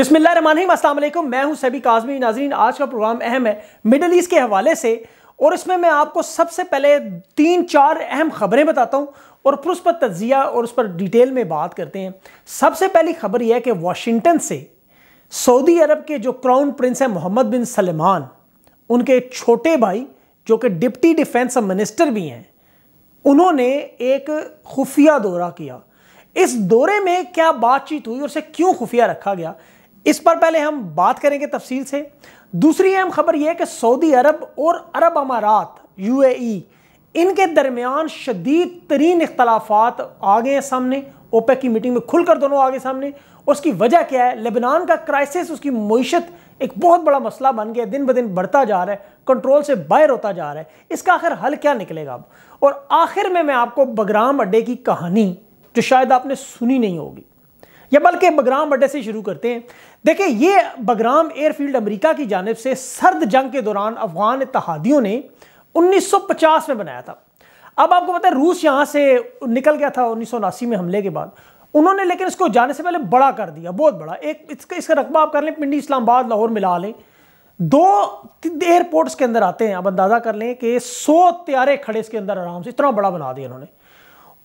बिस्मिल्लाम मैं हूँ सभी काजमी नाजरीन। आज का प्रोग्राम अहम है मिडल ईस्ट के हवाले से और इसमें मैं आपको सबसे पहले तीन चार अहम खबरें बताता हूँ और फिर उस पर तजिया और उस पर डिटेल में बात करते हैं। सबसे पहली खबर यह है कि वाशिंगटन से सऊदी अरब के जो क्राउन प्रिंस हैं मोहम्मद बिन सलमान, उनके छोटे भाई, जो कि डिप्टी डिफेंस मिनिस्टर भी हैं, उन्होंने एक खुफिया दौरा किया। इस दौरे में क्या बातचीत हुई और उसे क्यों खुफिया रखा गया? इस पर पहले हम बात करेंगे तफसील से। दूसरी अहम खबर यह कि सऊदी अरब और अरब अमारात, यूएई, इनके दरमियान शदीद तरीन इख्तलाफात आ गए हैं सामने। ओपेक की मीटिंग में खुलकर दोनों आगे सामने। उसकी वजह क्या है? लेबनान का क्राइसिस, उसकी मीशत एक बहुत बड़ा मसला बन गया दिन ब दिन बढ़ता जा रहा है, कंट्रोल से बाहर होता जा रहा है। इसका आखिर हल क्या निकलेगा अब? और आखिर में मैं आपको बगराम अड्डे की कहानी, जो शायद आपने सुनी नहीं होगी या बल्कि बगराम अड्डे से शुरू करते हैं। देखिए, ये बगराम एयरफील्ड अमेरिका की जानब से सर्द जंग के दौरान अफगान इतिहादियों ने 1950 में बनाया था। अब आपको पता है, रूस यहाँ से निकल गया था उन्नीस में हमले के बाद। उन्होंने लेकिन इसको जाने से पहले बड़ा कर दिया, बहुत बड़ा। एक इसका इसका रकबा आप कर लें, पिंडी इस्लामाबाद, लाहौर मिला लें। दो एयरपोर्ट्स के अंदर आते हैं अब अंदाज़ा कर लें कि सौ त्यारे खड़े इसके अंदर आराम से, इतना बड़ा बना दिया उन्होंने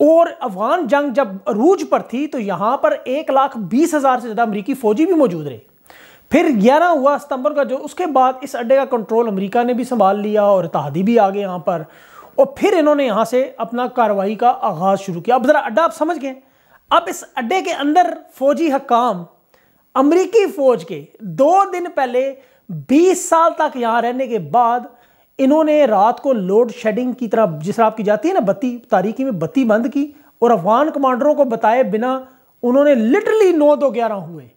और अफगान जंग जब अरूज पर थी तो यहाँ पर एक लाख बीस हज़ार से ज़्यादा अमरीकी फौजी भी मौजूद रहे। फिर ग्यारह हुआ सितंबर का, जो उसके बाद इस अड्डे का कंट्रोल अमेरिका ने भी संभाल लिया और तहादी भी आ गए यहाँ पर। और फिर इन्होंने यहाँ से अपना कार्रवाई का आगाज़ शुरू किया। अब ज़रा अड्डा आप समझ गए। अब इस अड्डे के अंदर फौजी हकाम अमरीकी फ़ौज के दो दिन पहले 20 साल तक यहाँ रहने के बाद इन्होंने रात को लोड शेडिंग की तरह, जिस तरह आपकी जाती है ना, बत्ती, तारीखी में बत्ती बंद की और अफगान कमांडरों को बताए बिना उन्होंने लिटरली नौ दो ग्यारह हुए।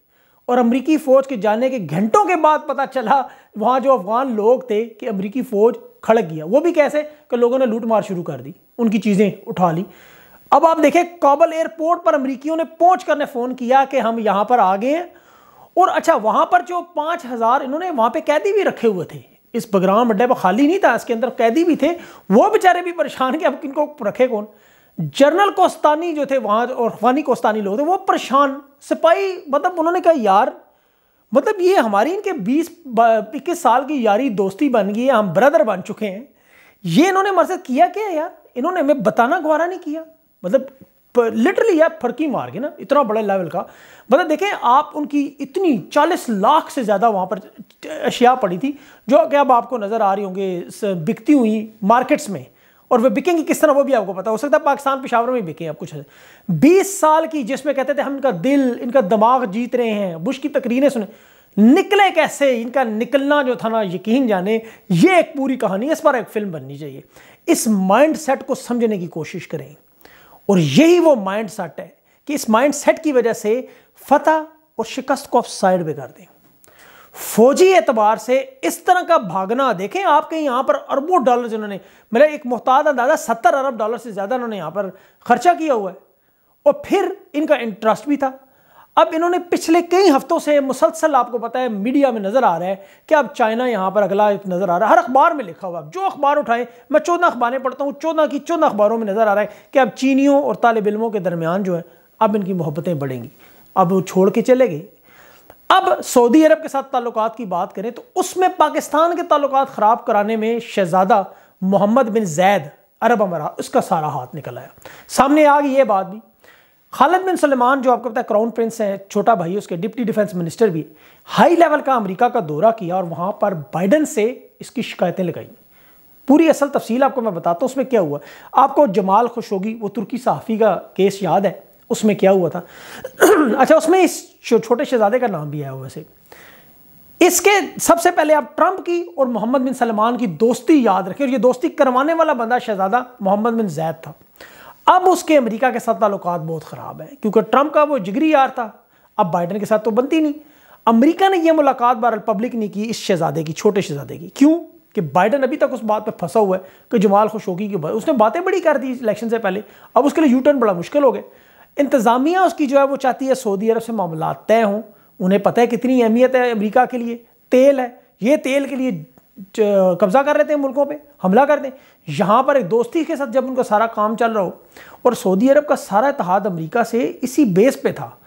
और अमरीकी फ़ौज के जाने के घंटों के बाद पता चला, वहाँ जो अफगान लोग थे कि अमरीकी फ़ौज खड़क गया। वो भी कैसे? कि लोगों ने लूट मार शुरू कर दी, उनकी चीज़ें उठा ली। अब आप देखें, काबल एयरपोर्ट पर अमरीकियों ने पहुँच कर ने फ़ोन किया कि हम यहाँ पर आ गए हैं। और अच्छा वहाँ पर जो पाँच हज़ार इन्होंने वहाँ पे कैदी भी रखे हुए थे इस बगराम अड्डे पर खाली नहीं था, इसके अंदर कैदी भी थे। वो बेचारे भी परेशान कि अब किनको रखे कौन? जनरल कोस्तानी जो थे वहाँ, और अफगानी कोस्तानी लोग थे, वो परेशान, सिपाही मतलब उन्होंने कहा, यार मतलब ये हमारी इनके बीस इक्कीस साल की यारी दोस्ती बन गई है, हम ब्रदर बन चुके हैं। ये इन्होंने मरसद किया क्या यार? इन्होंने हमें बताना, गवारा नहीं किया। मतलब लिटरली यार फर्की मार के ना, इतना बड़ा लेवल का। मतलब देखें, आप उनकी इतनी 40 लाख से ज़्यादा वहाँ पर अशिया पड़ी थी, जो कि अब आपको नज़र आ रही होंगे बिकती हुई मार्केट्स में। और वे बिकेंगी किस तरह, वो भी आपको पता हो। सकता है पाकिस्तान पिशावर में बिके अब कुछ। बीस साल की, जिसमें कहते थे हम इनका दिल, इनका दिमाग जीत रहे हैं, बुश की तकरीरें सुने। निकले कैसे? इनका निकलना जो था ना, यकीन जाने, ये एक पूरी कहानी, इस पर एक फ़िल्म बननी चाहिए। इस माइंड सेट को समझने की कोशिश करें। और यही वो माइंड सेट है कि इस माइंड सेट की वजह से फतह और शिकस्त को आप साइड में कर दें। फौजी एतबार से इस तरह का भागना देखें, आपके यहाँ पर अरबों डॉलर जिन्होंने, मेरा एक मोहताद अंदाज़ा सत्तर अरब डॉलर से ज़्यादा उन्होंने यहाँ पर खर्चा किया हुआ है। और फिर इनका इंटरेस्ट भी था। अब इन्होंने पिछले कई हफ्तों से मुसलसल आपको पता है, मीडिया में नज़र आ रहा है कि अब चाइना यहाँ पर अगला एक नज़र आ रहा है। हर अखबार में लिखा हुआ जो अखबार उठाए, मैं चौदह अखबारें पढ़ता हूँ, चौदह की चौदह अखबारों में नज़र आ रहा है कि अब चीनियों और तालब इलमों के दरमियान जो है, अब इनकी मोहब्बतें बढ़ेंगी। अब वो छोड़ के चले गए। अब सऊदी अरब के साथ ताल्लुक की बात करें तो उसमें पाकिस्तान के ताल्लुक ख़राब कराने में शहजादा मोहम्मद बिन जैद अरब अमरा उसका सारा हाथ निकल आया। सामने आ गई ये बात भी खालिद बिन सलमान, जो आपको पता है क्राउन प्रिंस है, छोटा भाई, उसके डिप्टी डिफेंस मिनिस्टर भी हाई लेवल का अमेरिका का दौरा किया और वहाँ पर बाइडन से इसकी शिकायतें लगाई। पूरी असल तफसील आपको मैं बताता हूँ, उसमें क्या हुआ? आपको जमाल खुशोगी वो तुर्की सहाफ़ी का केस याद है, उसमें क्या हुआ था? अच्छा उसमें इस छोटे शहजादे का नाम भी आया हुआ से इसके सबसे पहले आप ट्रंप की और मोहम्मद बिन सलमान की दोस्ती याद रखें, और ये दोस्ती करवाने वाला बंदा शहजादा मोहम्मद बिन जैद था। अब उसके अमेरिका के साथ ताल्लुक बहुत ख़राब है, क्योंकि ट्रंप का वो जिगरी यार था। अब बाइडन के साथ तो बनती नहीं। अमेरिका ने यह मुलाकात बार पब्लिक नहीं की इस शहजादे की, छोटे शहजादे की। क्यों? कि बाइडन अभी तक उस बात पर फंसा हुआ है कि जमाल खुशोगी की उसने बातें बड़ी कर दी इलेक्शन से पहले। अब उसके लिए यूटर्न बड़ा मुश्किल हो गया। इंतज़ामिया उसकी जो है वो चाहती है सऊदी अरब से मामला तय हों। उन्हें पता है कितनी अहमियत है अमेरिका के लिए। तेल है। ये तेल के लिए कब्जा कर लेते हैं मुल्कों पे, हमला कर दें। यहाँ पर एक दोस्ती के साथ जब उनका सारा काम चल रहा हो, और सऊदी अरब का सारा इतिहाद अमेरिका से इसी बेस पे था।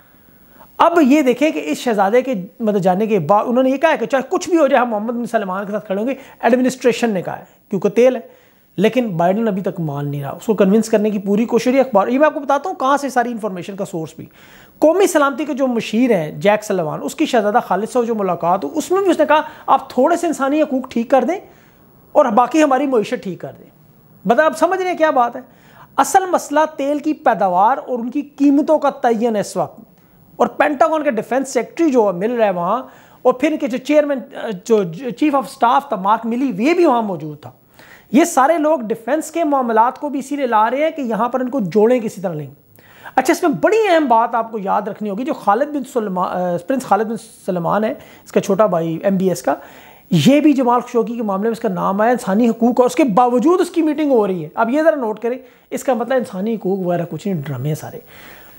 अब ये देखें कि इस शहजादे के मतलब जाने के बाद उन्होंने ये कहा है कि चाहे कुछ भी हो जाए, हम मोहम्मद बिन सलमान के साथ खड़े होंगे एडमिनिस्ट्रेशन ने कहा है, क्योंकि तेल है। लेकिन बाइडन अभी तक मान नहीं रहा, उसको कन्विंस करने की पूरी कोशिश है। अखबार, ये मैं आपको बताता हूँ कहाँ से सारी इन्फॉर्मेशन का सोर्स भी। कौमी सलामती के जो मशीर हैं, जैक सलमान उसकी शहजादा खालिद से जो मुलाकात हो उसमें भी उसने कहा, आप थोड़े से इंसानी हकूक ठीक कर दें और बाकी हमारी मीशत ठीक कर दें। बता आप समझ रहे हैं क्या बात है? असल मसला तेल की पैदावार और उनकी कीमतों का तयन है इस वक्त। और पेंटागन के डिफेंस सेक्रेटरी जो मिल रहा है वहाँ, और फिर इनके जो चेयरमैन जो चीफ ऑफ़ स्टाफ था, मार्क मिली, वे भी वहाँ मौजूद था। ये सारे लोग डिफेंस के मामला को भी इसीलिए ला रहे हैं कि यहाँ पर इनको जोड़ें किसी तरह नहीं अच्छा इसमें बड़ी अहम बात आपको याद रखनी होगी, जो Khalid bin Salman prince Khalid bin Salman है, इसका छोटा भाई एमबीएस का, ये भी जमाल खशोगी के मामले में इसका नाम आया, इंसानी हकूक, और उसके बावजूद उसकी मीटिंग हो रही है। अब ये ज़रा नोट करें, इसका मतलब इंसानी हकूक वगैरह कुछ नहीं, ड्रामे सारे।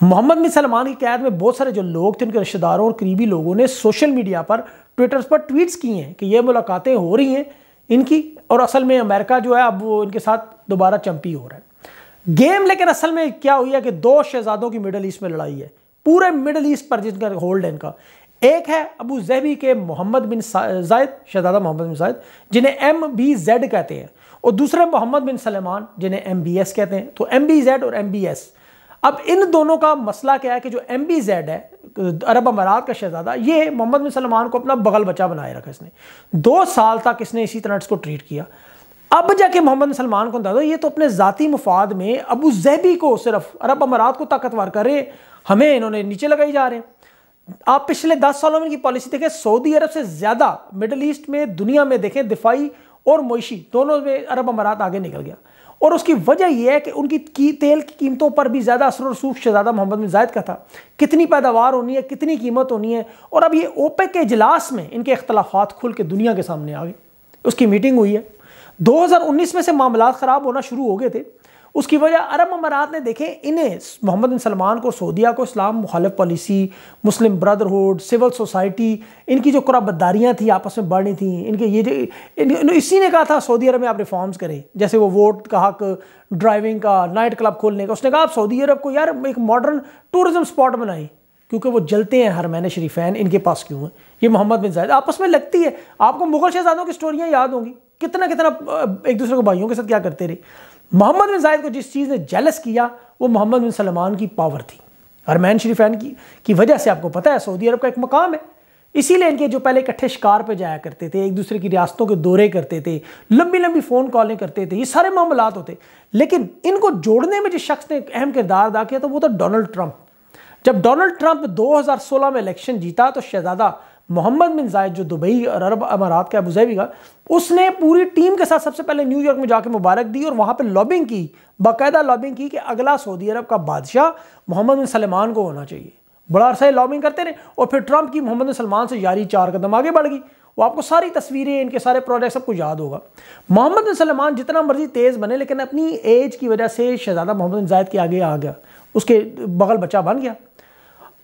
मोहम्मद बिन सलमान की कैद में बहुत सारे जो लोग थे, उनके रिश्तेदारों और करीबी लोगों ने सोशल मीडिया पर, ट्विटर्स पर ट्वीट्स किए हैं कि ये मुलाकातें हो रही हैं इनकी, और असल में अमेरिका जो है, अब वो इनके साथ दोबारा चंपी हो रहा है। गेम लेकिन असल में क्या हुई है कि दो शहजादों की मिडल ईस्ट में लड़ाई है। पूरे मिडल ईस्ट पर जिनका होल्ड है इनका। एक है अबू जहबी के मोहम्मद बिन जायद, शहजादा मोहम्मद बिन जायद, जिन्हें एम बी जेड कहते हैं। और दूसरे मोहम्मद बिन सलेमान, जिन्हें एम बी एस कहते हैं। तो एम बी जेड और एम बी एस अब इन दोनों का मसला क्या है कि जो एम बी जेड है, अरब अमारात का शहजादा, ये मोहम्मद बिन सलमान को अपना बगल बचा बनाए रखा इसने। दो साल तक इसने इसी तरह इसको ट्रीट किया। अब जाके मोहम्मद सलमान को अंदाज़ा, ये तो अपने ज़ाती मुफाद में अबू जैबी को सिर्फ़ अरब अमारात को ताकतवर करे हमें इन्होंने नीचे लगाई जा रहे हैं। आप पिछले दस सालों में इनकी पॉलिसी देखें, सऊदी अरब से ज़्यादा मिडल ईस्ट में, दुनिया में देखें, दिफाई और मोशी दोनों में अरब अमारात आगे निकल गया। और उसकी वजह यह है कि उनकी की, तेल की कीमतों पर भी ज़्यादा असर रसूख शहजादा मोहम्मद बिन जायद का था। कितनी पैदावार होनी है, कितनी कीमत होनी है, और अब ये ओपेक के इजलास में इनके अख्तलाफात खुल के दुनिया के सामने आ गए। उसकी मीटिंग हुई है। 2019 में से मामला ख़राब होना शुरू हो गए थे। उसकी वजह अरब अमारात ने देखे, इन्हें मोहम्मद बिन सलमान को, सऊदिया को, इस्लाम मुखालिफ policy, Muslim Brotherhood, civil society, इनकी जो कुराबदारियाँ थी, आपस में बढ़नी थी, इनके ये जो इसी ने कहा था, सऊदी अरब में आप रिफॉर्म्स करें। जैसे वो वोट का हक ड्राइविंग का नाइट क्लब खोलने का, उसने कहा, आप सऊदी अरब को यार एक मॉडर्न टूरिज़म स्पॉट बनाएँ, क्योंकि वो जलते हैं हर महीने शरीफैन, इनके पास क्यों है? ये मोहम्मद बिन जायद, आपस में लगती है। आपको मुगल शहजादों की स्टोरियाँ याद होंगी। कितना कितना एक दूसरे को भाइयों के साथ क्या करते रहे। मोहम्मद बिन जायद को जिस चीज़ ने जेलस किया, वो मोहम्मद बिन सलमान की पावर थी, अरमैन शरीफैन की की वजह से आपको पता है, सऊदी अरब का एक मकाम है। इसीलिए इनके जो पहले इकट्ठे शिकार पे जाया करते थे, एक दूसरे की रियासतों के दौरे करते थे, लंबी लंबी फ़ोन कॉलें करते थे, ये सारे मामला होते। लेकिन इनको जोड़ने में जिस शख्स ने अहम किरदार अदा किया तो वो था डोनाल्ड ट्रंप जब डोनाल्ड ट्रंप 2016 में इलेक्शन जीता तो शहजादा मोहम्मद बिन जायद जो दुबई और अरब अमारात का अबूजैबी का, उसने पूरी टीम के साथ सबसे पहले न्यूयॉर्क में जाकर मुबारक दी और वहाँ पर लॉबिंग की, बाकायदा लॉबिंग की कि अगला सऊदी अरब का बादशाह मोहम्मद बिन सलमान को होना चाहिए। बड़ा अरसा लॉबिंग करते रहे और फिर ट्रंप की मोहम्मद बिन सलमान से यारी चार कदम आगे बढ़ गई। वो आपको सारी तस्वीरें, इनके सारे प्रोजेक्ट सबको याद होगा। मोहम्मद बिन सलमान जितना मर्ज़ी तेज़ बने, लेकिन अपनी एज की वजह से शहजादा मोहम्मद बिन जायद के आगे आ गया। उसके बगल बच्चा बन गया।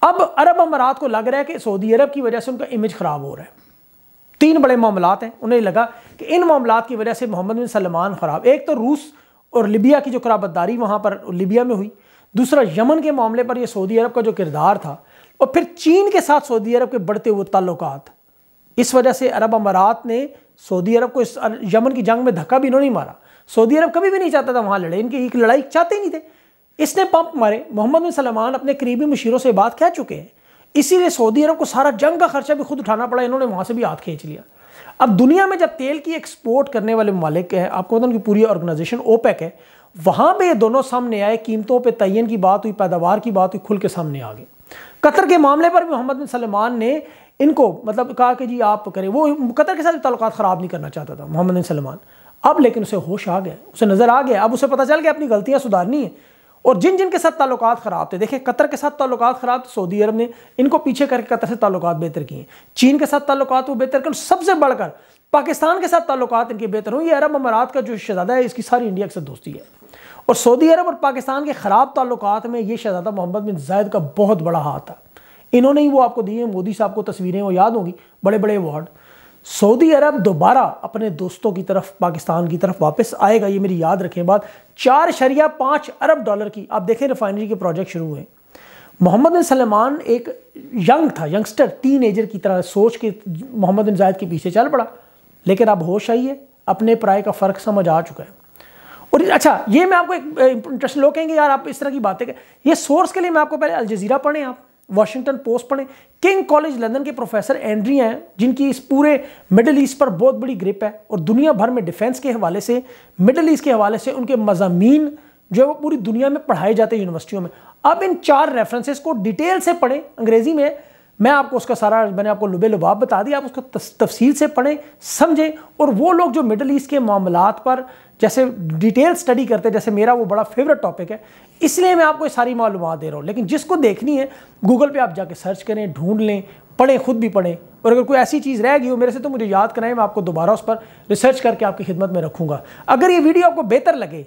अब अरब अमारात को लग रहा है कि सऊदी अरब की वजह से उनका इमेज ख़राब हो रहा है। तीन बड़े मामला हैं। उन्हें लगा कि इन मामला की वजह से मोहम्मद बिन सलमान ख़राब। एक तो रूस और लिबिया की जो कराबतदारी वहाँ पर लिबिया में हुई। दूसरा यमन के मामले पर यह सऊदी अरब का जो किरदार था और फिर चीन के साथ सऊदी अरब के बढ़ते हुए ताल्लुक इस वजह से अरब अमारात ने सऊदी अरब को इस यमन की जंग में धक्का भी इन्होंने मारा। सऊदी अरब कभी भी नहीं चाहता था वहाँ लड़े। इनकी एक लड़ाई चाहते ही नहीं थे। इसने पंप मारे। मोहम्मद बिन सलमान अपने करीबी मशीरों से बात कह चुके हैं। इसीलिए सऊदी अरब को सारा जंग का खर्चा भी खुद उठाना पड़ा। इन्होंने वहाँ से भी हाथ खींच लिया। अब दुनिया में जब तेल की एक्सपोर्ट करने वाले ममालिक हैं, आपको पता उनकी पूरी ऑर्गेनाइजेशन ओपेक है, वहाँ पे ये दोनों सामने आए, कीमतों पे तयन की बात हुई, पैदावार की बात हुई, खुल के सामने आ गए। कतर के मामले पर भी मोहम्मद बिन सलमान ने इनको मतलब कहा कि जी आप करें। वो कतर के साथ ताल्लुक ख़राब नहीं करना चाहता था, मोहम्मद बिन सलमान। अब लेकिन उसे होश आ गया, उसे नज़र आ गया। अब उसे पता चल गया, अपनी गलतियाँ सुधारनी है। और जिन जिन के साथ ताल्लुक ख़राब थे देखें कतर के साथ ताल्लुक ख़राब थे, सऊदी अरब ने इनको पीछे करके कतर से ताल्लुक बेहतर किए चीन के साथ ताल्लुक वो बेहतर कर सबसे बढ़कर पाकिस्तान के साथ ताल्लुक इनके बेहतर हुए। ये अरब अमारात का जो शहजादा है, इसकी सारी इंडिया के साथ दोस्ती है। और सऊदी अरब और पाकिस्तान के ख़राब ताल्लुक में ये शहजादा मोहम्मद बिन जायद का बहुत बड़ा हाथ था। इन्होंने ही वो आपको दिए मोदी साहब को तस्वीरें, वो याद होंगी बड़े बड़े अवार्ड। सऊदी अरब दोबारा अपने दोस्तों की तरफ़, पाकिस्तान की तरफ़ वापस आएगा। ये मेरी याद रखें बात। चार शरिया पाँच अरब डॉलर की। आप देखें रिफाइनरी के प्रोजेक्ट शुरू हुए। मोहम्मद बिन सलमान एक यंग था, यंगस्टर टीन एजर की तरह सोच के मोहम्मद बिन जायद के पीछे चल पड़ा। लेकिन अब होश आइए अपने पराए का फ़र्क समझ आ चुका है। और अच्छा ये मैं आपको एक इंटरेस्ट लोग कहेंगे, यार, आप इस तरह की बातें ये सोर्स के लिए मैं आपको पहले अलजजीरा पढ़ें आप। वाशिंगटन पोस्ट पढ़ें। किंग कॉलेज लंदन के प्रोफेसर एंड्रिया हैं, जिनकी इस पूरे मिडल ईस्ट पर बहुत बड़ी ग्रिप है और दुनिया भर में डिफेंस के हवाले से मिडल ईस्ट के हवाले से उनके मजामी जो है वो पूरी दुनिया में पढ़ाए जाते हैं यूनिवर्सिटियों में। अब इन चार रेफरेंसेस को डिटेल से पढ़ें, अंग्रेज़ी में। मैं आपको उसका सारा, मैंने आपको लुबे लुबाब बता दिया, आप उसको तफसील से पढ़ें, समझें। और वो लोग जो मिडल ईस्ट के मामला पर जैसे डिटेल स्टडी करते हैं, जैसे मेरा वो बड़ा फेवरेट टॉपिक है, इसलिए मैं आपको ये सारी मालूम दे रहा हूँ। लेकिन जिसको देखनी है गूगल पे आप जाके सर्च करें, ढूंढ लें, पढ़ें, खुद भी पढ़ें। और अगर कोई ऐसी चीज़ रह गई हो, मेरे से तो मुझे याद कराएँ, मैं आपको दोबारा उस पर रिसर्च करके आपकी खिदमत में रखूँगा। अगर ये वीडियो आपको बेहतर लगे,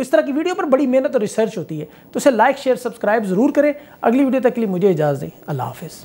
इस तरह की वीडियो पर बड़ी मेहनत और रिसर्च होती है तो इसे लाइक शेयर सब्सक्राइब ज़रूर करें। अगली वीडियो तक के लिए मुझे इजाज़त दें। अल्लाह हाफिज़।